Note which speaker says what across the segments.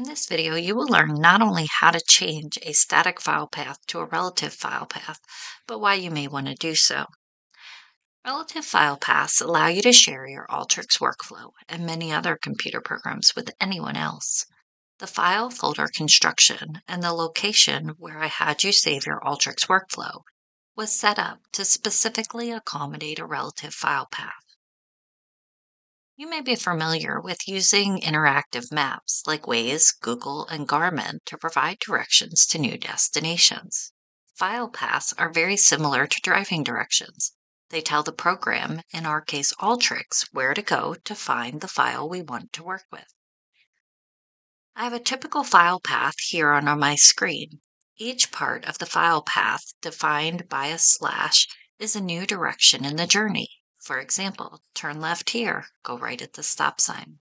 Speaker 1: In this video, you will learn not only how to change a static file path to a relative file path, but why you may want to do so. Relative file paths allow you to share your Alteryx workflow and many other computer programs with anyone else. The file folder construction and the location where I had you save your Alteryx workflow was set up to specifically accommodate a relative file path. You may be familiar with using interactive maps like Waze, Google, and Garmin to provide directions to new destinations. File paths are very similar to driving directions. They tell the program, in our case Alteryx, where to go to find the file we want to work with. I have a typical file path here on my screen. Each part of the file path defined by a slash is a new direction in the journey. For example, turn left here, go right at the stop sign.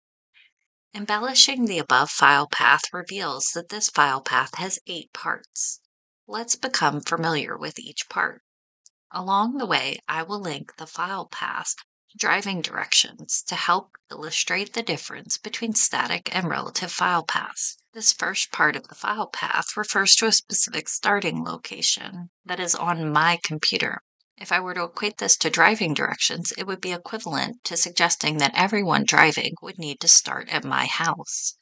Speaker 1: Embellishing the above file path reveals that this file path has eight parts. Let's become familiar with each part. Along the way, I will link the file path driving directions to help illustrate the difference between static and relative file paths. This first part of the file path refers to a specific starting location that is on my computer. If I were to equate this to driving directions, it would be equivalent to suggesting that everyone driving would need to start at my house.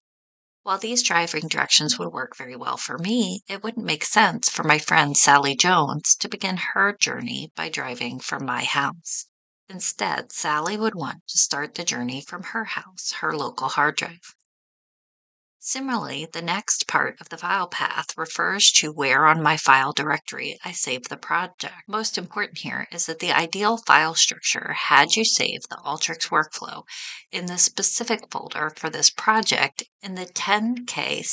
Speaker 1: While these driving directions would work very well for me, it wouldn't make sense for my friend Sally Jones to begin her journey by driving from my house. Instead, Sally would want to start the journey from her house, her local hard drive. Similarly, the next part of the file path refers to where on my file directory I save the project. Most important here is that the ideal file structure had you save the Alteryx workflow in the specific folder for this project in the 10k7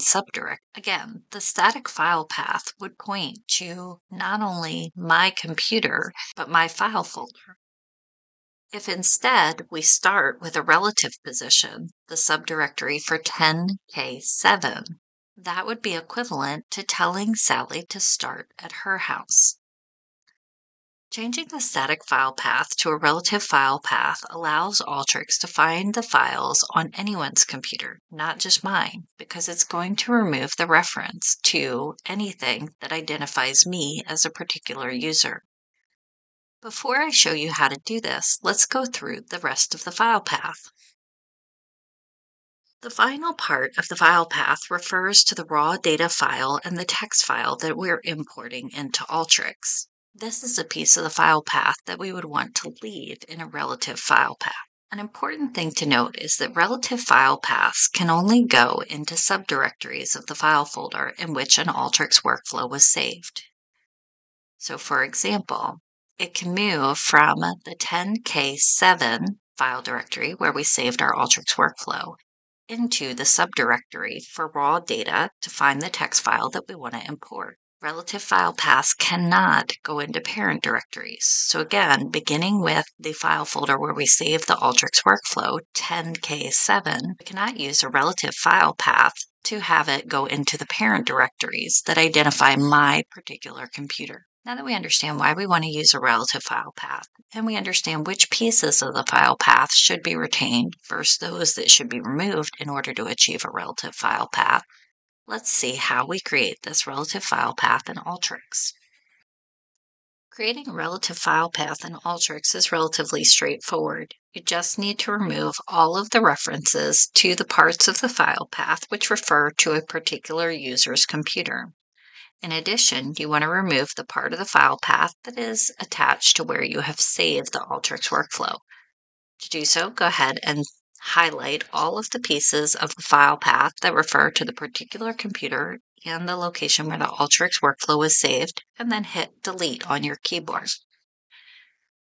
Speaker 1: subdirectory. Again, the static file path would point to not only my computer, but my file folder. If instead we start with a relative position, the subdirectory for 10K7, that would be equivalent to telling Sally to start at her house. Changing the static file path to a relative file path allows Alteryx to find the files on anyone's computer, not just mine, because it's going to remove the reference to anything that identifies me as a particular user. Before I show you how to do this, let's go through the rest of the file path. The final part of the file path refers to the raw data file and the text file that we're importing into Alteryx. This is a piece of the file path that we would want to leave in a relative file path. An important thing to note is that relative file paths can only go into subdirectories of the file folder in which an Alteryx workflow was saved. So for example, it can move from the 10K7 file directory where we saved our Alteryx workflow into the subdirectory for raw data to find the text file that we want to import. Relative file paths cannot go into parent directories. So again, beginning with the file folder where we save the Alteryx workflow, 10K7, we cannot use a relative file path to have it go into the parent directories that identify my particular computer. Now that we understand why we want to use a relative file path, and we understand which pieces of the file path should be retained versus those that should be removed in order to achieve a relative file path, let's see how we create this relative file path in Alteryx. Creating a relative file path in Alteryx is relatively straightforward. You just need to remove all of the references to the parts of the file path which refer to a particular user's computer. In addition, you want to remove the part of the file path that is attached to where you have saved the Alteryx workflow. To do so, go ahead and highlight all of the pieces of the file path that refer to the particular computer and the location where the Alteryx workflow is saved, and then hit delete on your keyboard.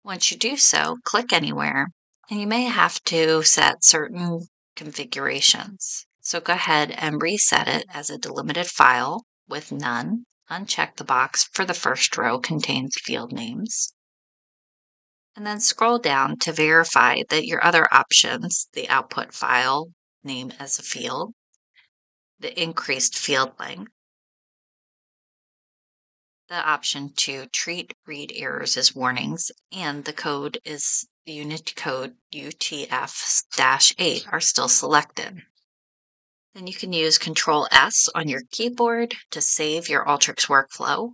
Speaker 1: Once you do so, click anywhere, and you may have to set certain configurations. So go ahead and reset it as a delimited file with none, uncheck the box for the first row contains field names. And then scroll down to verify that your other options, the output file name as a field, the increased field length, the option to treat read errors as warnings, and the code is Unicode UTF-8 are still selected. Then you can use Control S on your keyboard to save your Alteryx workflow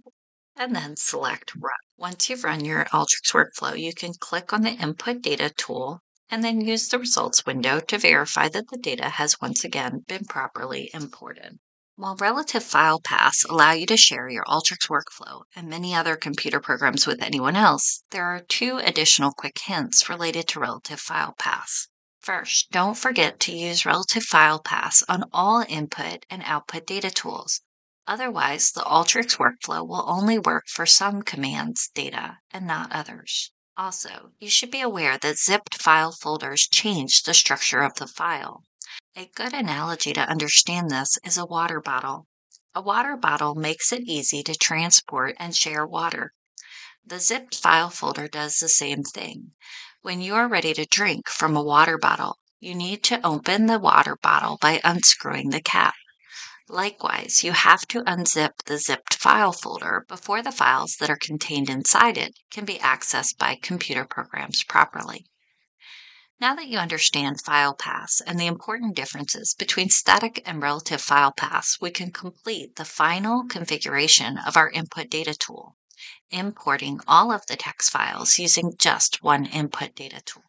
Speaker 1: and then select Run. Once you've run your Alteryx workflow, you can click on the Input Data tool and then use the results window to verify that the data has once again been properly imported. While relative file paths allow you to share your Alteryx workflow and many other computer programs with anyone else, there are two additional quick hints related to relative file paths. First, don't forget to use relative file paths on all input and output data tools. Otherwise, the Alteryx workflow will only work for some commands data and not others. Also, you should be aware that zipped file folders change the structure of the file. A good analogy to understand this is a water bottle. A water bottle makes it easy to transport and share water. The zipped file folder does the same thing. When you are ready to drink from a water bottle, you need to open the water bottle by unscrewing the cap. Likewise, you have to unzip the zipped file folder before the files that are contained inside it can be accessed by computer programs properly. Now that you understand file paths and the important differences between static and relative file paths, we can complete the final configuration of our input data tool importing all of the text files using just one input data tool.